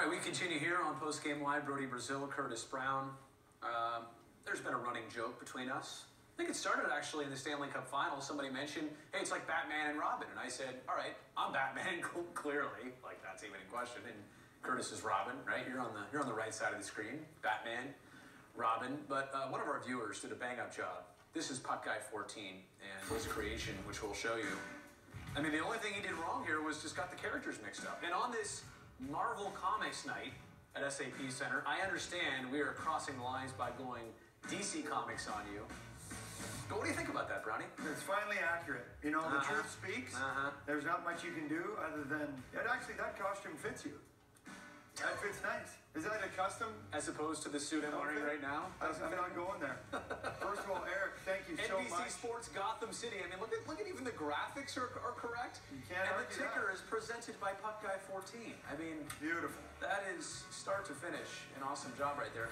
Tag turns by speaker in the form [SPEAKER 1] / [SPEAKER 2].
[SPEAKER 1] All right, we continue here on Post Game Live. Brodie Brazil, Curtis Brown. Um, there's been a running joke between us. I think it started actually in the Stanley Cup Final. Somebody mentioned, "Hey, it's like Batman and Robin," and I said, "All right, I'm Batman, clearly, like that's even in question." And Curtis is Robin, right? You're on the you're on the right side of the screen, Batman, Robin. But uh, one of our viewers did a bang up job. This is Puck Guy 14 and his creation, which we'll show you. I mean, the only thing he did wrong here was just got the characters mixed up. And on this Marvel Comics night at SAP Center, I understand we are crossing lines by going DC Comics on you. But what do you think about that, Brownie?
[SPEAKER 2] It's finally accurate. You know, the
[SPEAKER 1] Uh-huh.
[SPEAKER 2] truth speaks.
[SPEAKER 1] Uh-huh.
[SPEAKER 2] There's not much you can do other than. It actually, that costume fits you. That fits nice. Is that a custom?
[SPEAKER 1] As opposed to the suit I'm wearing right now?
[SPEAKER 2] I'm not going there.
[SPEAKER 1] NBC. Sports Gotham City. I mean, look at look at even the graphics are, are correct.
[SPEAKER 2] You can't
[SPEAKER 1] and the
[SPEAKER 2] argue that.
[SPEAKER 1] ticker is presented by Puck Guy 14. I mean,
[SPEAKER 2] Beautiful.
[SPEAKER 1] that is start to finish an awesome job right there.